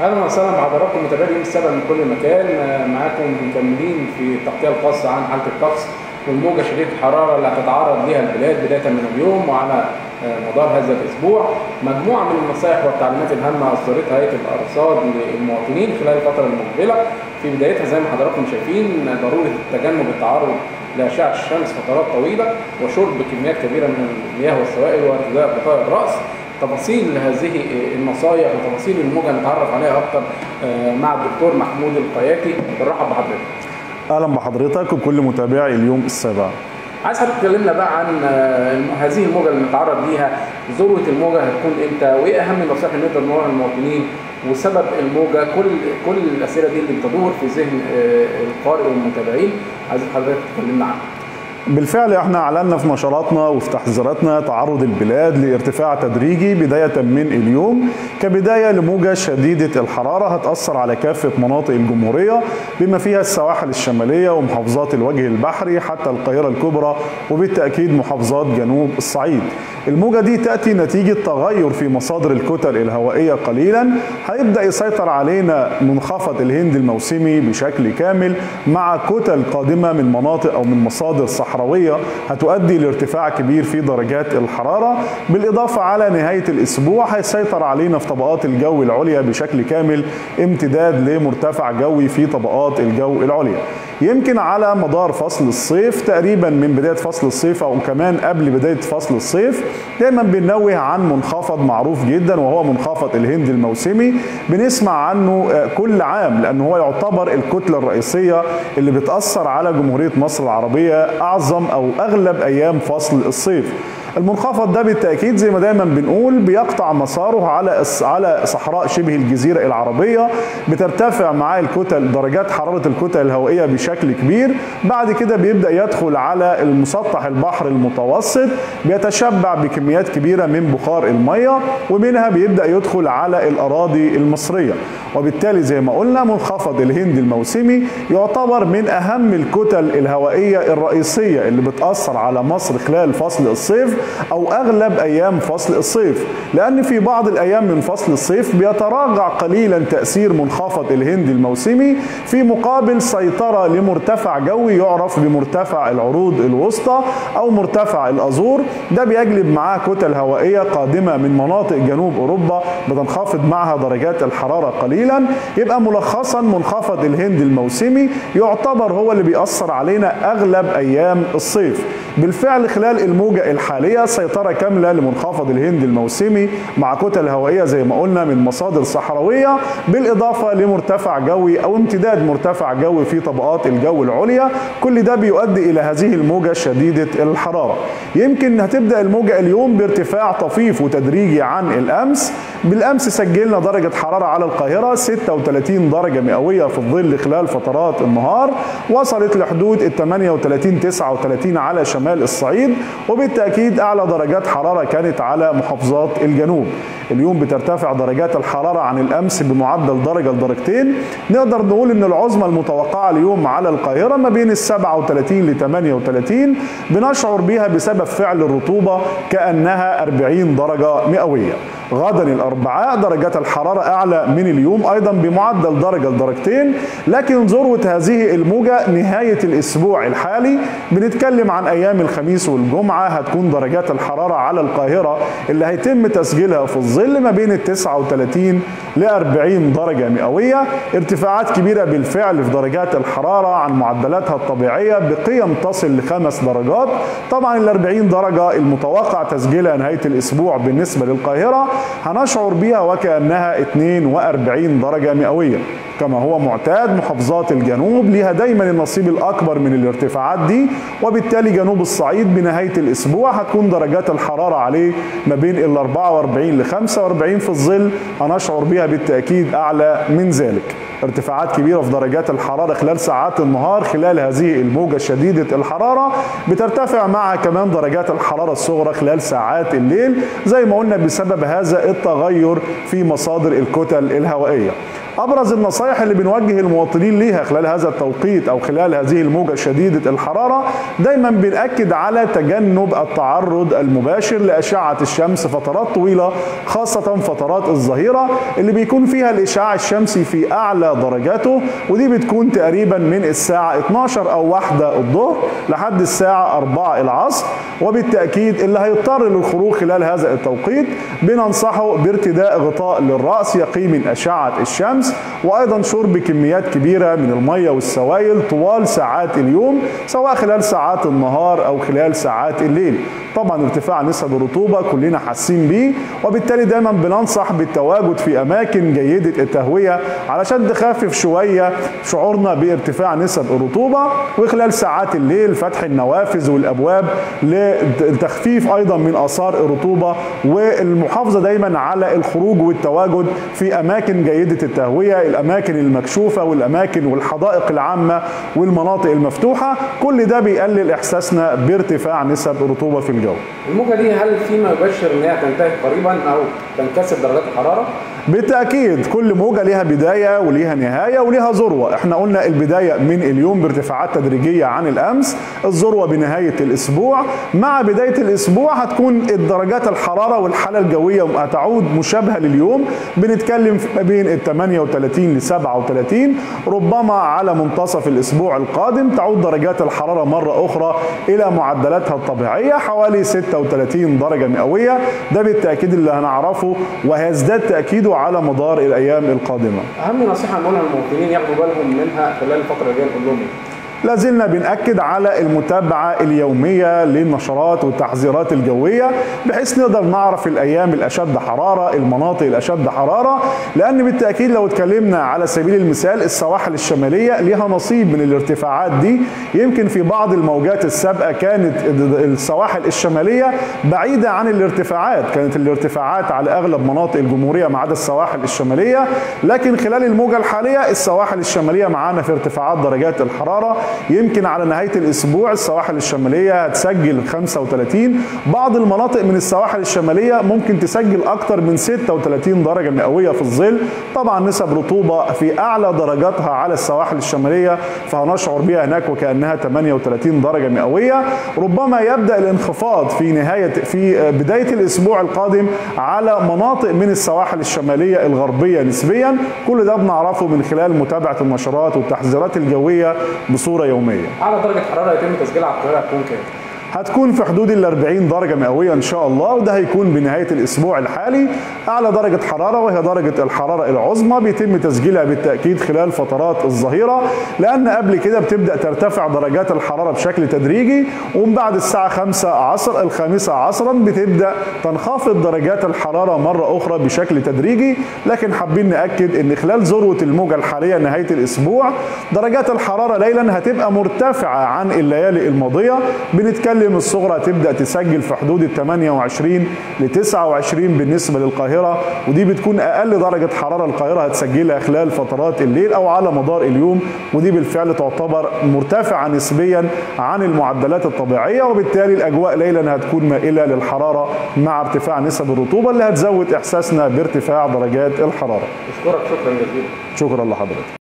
أهلا وسهلا بحضراتكم متابعين يوم السبت من كل مكان. معاكم مكملين في التغطيه الخاصه عن حالة الطقس والموجة شديدة الحرارة اللي هتتعرض ليها البلاد بداية من اليوم وعلى آه، مدار هذا الأسبوع. مجموعة من النصائح والتعليمات الهامة اصدرتها هيئة الأرصاد للمواطنين خلال الفترة المقبلة. في بدايتها زي ما حضراتكم شايفين ضروره تجنب التعرض لأشعة الشمس فترات طويلة وشرب كميات كبيرة من المياه والسوائل وارتداء غطاء الرأس. تفاصيل هذه النصائح وتفاصيل الموجة نتعرف عليها أكتر آه، مع الدكتور محمود القياكي. بنرحب بحضرتك. أهلا بحضرتك وكل متابعي اليوم السابع. عايز حضرتك تكلمنا بقى عن آه، هذه الموجة اللي نتعرض ليها ذروة الموجة هتكون إمتى؟ وإيه أهم النصائح اللي نقدر نقولها للمواطنين؟ وسبب الموجة؟ كل كل الأسئلة دي اللي بتدور في ذهن آه، القارئ والمتابعين. عايز حضرتك تكلمنا عنها. بالفعل إحنا اعلنا في نشراتنا وفي تحذيراتنا تعرض البلاد لارتفاع تدريجي بداية من اليوم. كبداية لموجة شديدة الحرارة هتأثر على كافة مناطق الجمهورية بما فيها السواحل الشمالية ومحافظات الوجه البحري حتى القاهرة الكبرى وبالتأكيد محافظات جنوب الصعيد. الموجة دي تأتي نتيجة تغير في مصادر الكتل الهوائية قليلا. هيبدأ يسيطر علينا منخفض الهند الموسمي بشكل كامل مع كتل قادمة من مناطق أو من مصادر صحراوية هتؤدي لارتفاع كبير في درجات الحرارة بالإضافة على نهاية الأسبوع هيسيطر علينا في طبقات الجو العليا بشكل كامل امتداد لمرتفع جوي في طبقات الجو العليا. يمكن على مدار فصل الصيف تقريبا من بداية فصل الصيف أو كمان قبل بداية فصل الصيف دايما بننوه عن منخفض معروف جدا وهو منخفض الهند الموسمي. بنسمع عنه آه، كل عام لأنه هو يعتبر الكتلة الرئيسية اللي بتأثر على جمهورية مصر العربية أعظم أو أغلب أيام فصل الصيف. المنخفض ده بالتأكيد زي ما دايما بنقول بيقطع مساره على على صحراء شبه الجزيرة العربية بترتفع معاه الكتل درجات حرارة الكتل الهوائية بشكل كبير. بعد كده بيبدأ يدخل على المسطح البحر المتوسط بيتشبع بكميات كبيرة من بخار المية ومنها بيبدأ يدخل على الأراضي المصرية. وبالتالي زي ما قلنا منخفض الهند الموسمي يعتبر من أهم الكتل الهوائية الرئيسية اللي بتأثر على مصر خلال فصل الصيف. أو أغلب أيام فصل الصيف لأن في بعض الأيام من فصل الصيف بيتراجع قليلا تأثير منخفض الهند الموسمي في مقابل سيطرة لمرتفع جوي يعرف بمرتفع العروض الوسطى أو مرتفع الأزور. ده بيجلب معاه كتل هوائية قادمة من مناطق جنوب أوروبا بتنخفض معها درجات الحرارة قليلا. يبقى ملخصا منخفض الهند الموسمي يعتبر هو اللي بيأثر علينا أغلب أيام الصيف. بالفعل خلال الموجة الحالية سيطره كامله لمنخفض الهند الموسمي مع كتل هوائية زي ما قلنا من مصادر صحراوية بالإضافة لمرتفع جوي أو امتداد مرتفع جوي في طبقات الجو العليا. كل ده بيؤدي إلى هذه الموجة شديدة الحرارة. يمكن هتبدأ الموجة اليوم بارتفاع طفيف وتدريجي عن الأمس. بالأمس سجلنا درجة حرارة على القاهرة 36 درجة مئوية في الظل خلال فترات النهار. وصلت لحدود ال 38 39 على شمال الصعيد وبالتأكيد أعلى درجات حرارة كانت على محافظات الجنوب. اليوم بترتفع درجات الحرارة عن الأمس بمعدل درجة لدرجتين. نقدر نقول إن العظمى المتوقعة اليوم على القاهرة ما بين ال 37 ل 38 بنشعر بها بسبب فعل الرطوبة كأنها 40 درجة مئوية. غدا الأربعاء. درجات الحرارة أعلى من اليوم أيضا بمعدل درجة لدرجتين. لكن ذروة هذه الموجة نهاية الأسبوع الحالي. بنتكلم عن أيام الخميس والجمعة. هتكون درجات الحرارة على القاهرة اللي هيتم تسجيلها في الظل ما بين ال 39 ل 40 درجة مئوية. ارتفاعات كبيرة بالفعل في درجات الحرارة عن معدلاتها الطبيعية بقيم تصل لخمس درجات. طبعا ال 40 درجة المتوقع تسجيلها نهاية الأسبوع بالنسبة للقاهرة. هنشعر بها وكأنها 42 درجة مئوية. كما هو معتاد محافظات الجنوب ليها دايما النصيب الأكبر من الارتفاعات دي وبالتالي جنوب الصعيد بنهاية الأسبوع هتكون درجات الحرارة عليه ما بين ال 44 ل 45 في الظل. هنشعر بها بالتأكيد أعلى من ذلك. ارتفاعات كبيرة في درجات الحرارة خلال ساعات النهار خلال هذه الموجة شديدة الحرارة بترتفع معها كمان درجات الحرارة الصغرى خلال ساعات الليل زي ما قلنا بسبب هذا التغير في مصادر الكتل الهوائية. أبرز النصائح اللي بنوجه المواطنين ليها خلال هذا التوقيت أو خلال هذه الموجة شديده الحرارة دايما بنأكد على تجنب التعرض المباشر لأشعة الشمس فترات طويلة خاصة فترات الظهيرة اللي بيكون فيها الإشعاع الشمسي في أعلى درجاته ودي بتكون تقريبا من الساعة 12 أو 1 الظهر لحد الساعة 4 العصر وبالتأكيد اللي هيضطر للخروج خلال هذا التوقيت بننصحه بارتداء غطاء للرأس يقي من أشعة الشمس وأيضا شرب كميات كبيرة من المية والسوائل طوال ساعات اليوم سواء خلال ساعات النهار أو خلال ساعات الليل. طبعا ارتفاع نسب الرطوبة كلنا حاسين بيه وبالتالي دايما بننصح بالتواجد في أماكن جيدة التهوية علشان تخفف شوية شعورنا بارتفاع نسب الرطوبة. وخلال ساعات الليل فتح النوافذ والأبواب لتخفيف أيضا من آثار الرطوبة والمحافظة دايما على الخروج والتواجد في أماكن جيدة التهوية. الأماكن المكشوفة والأماكن والحدائق العامة والمناطق المفتوحة كل ده بيقلل إحساسنا بارتفاع نسب الرطوبه في الجو الموجة دي هل فيما يبشر إن هي تنتهي قريبا أو تنكسر درجات الحرارة؟ بالتأكيد كل موجة ليها بداية وليها نهاية وليها ذروة. إحنا قلنا البداية من اليوم بارتفاعات تدريجية عن الأمس الذروة بنهاية الأسبوع. مع بداية الأسبوع هتكون الدرجات الحرارة والحالة الجوية هتعود مشابهة لليوم. بنتكلم ما بين ال 38 ل 37 ربما على منتصف الأسبوع القادم تعود درجات الحرارة مرة أخرى إلى معدلاتها الطبيعية حوالي 36 درجة مئوية. ده بالتأكيد اللي هنعرفه وهيزداد تاكيده على مدار الأيام القادمة. أهم نصيحة نقولها للمواطنين ياخدوا بالهم منها خلال الفترة الجاية نقول لهم لازلنا بنأكد على المتابعة اليومية للنشرات والتحذيرات الجوية بحيث نقدر نعرف الأيام الأشد حرارة المناطق الأشد حرارة لأن بالتأكيد لو اتكلمنا على سبيل المثال السواحل الشمالية ليها نصيب من الارتفاعات دي. يمكن في بعض الموجات السابقة كانت السواحل الشمالية بعيدة عن الارتفاعات كانت الارتفاعات على أغلب مناطق الجمهورية ما عدا السواحل الشمالية. لكن خلال الموجة الحالية السواحل الشمالية معانا في ارتفاعات درجات الحرارة يمكن على نهاية الأسبوع السواحل الشمالية هتسجل 35 بعض المناطق من السواحل الشمالية ممكن تسجل أكثر من 36 درجة مئوية في الظل. طبعا نسب رطوبة في أعلى درجاتها على السواحل الشمالية فهنشعر بها هناك وكأنها 38 درجة مئوية. ربما يبدأ الانخفاض في نهاية في بداية الأسبوع القادم على مناطق من السواحل الشمالية الغربية نسبيا. كل ده بنعرفه من خلال متابعة النشرات والتحذيرات الجوية بصورة يومية أعلى درجة حرارة يتم تسجيلها على القاهرة هتكون كام؟ هتكون في حدود ال 40 درجة مئوية إن شاء الله وده هيكون بنهاية الأسبوع الحالي. أعلى درجة حرارة وهي درجة الحرارة العظمى بيتم تسجيلها بالتأكيد خلال فترات الظهيرة لأن قبل كده بتبدأ ترتفع درجات الحرارة بشكل تدريجي ومن بعد الساعة 5 عصر الخامسة عصرا بتبدأ تنخفض درجات الحرارة مرة أخرى بشكل تدريجي. لكن حابين نأكد إن خلال ذروة الموجة الحالية نهاية الأسبوع درجات الحرارة ليلا هتبقى مرتفعة عن الليالي الماضية. بنتكلم الصغرى تبدأ تسجل في حدود ال 28 ل 29 بالنسبة للقاهرة ودي بتكون أقل درجة حرارة القاهرة هتسجلها خلال فترات الليل أو على مدار اليوم ودي بالفعل تعتبر مرتفعة نسبيا عن المعدلات الطبيعية وبالتالي الأجواء ليلا هتكون مائلة للحرارة مع ارتفاع نسب الرطوبة اللي هتزود إحساسنا بارتفاع درجات الحرارة. أشكرك شكرا جزيلا. شكرا لحضرتك.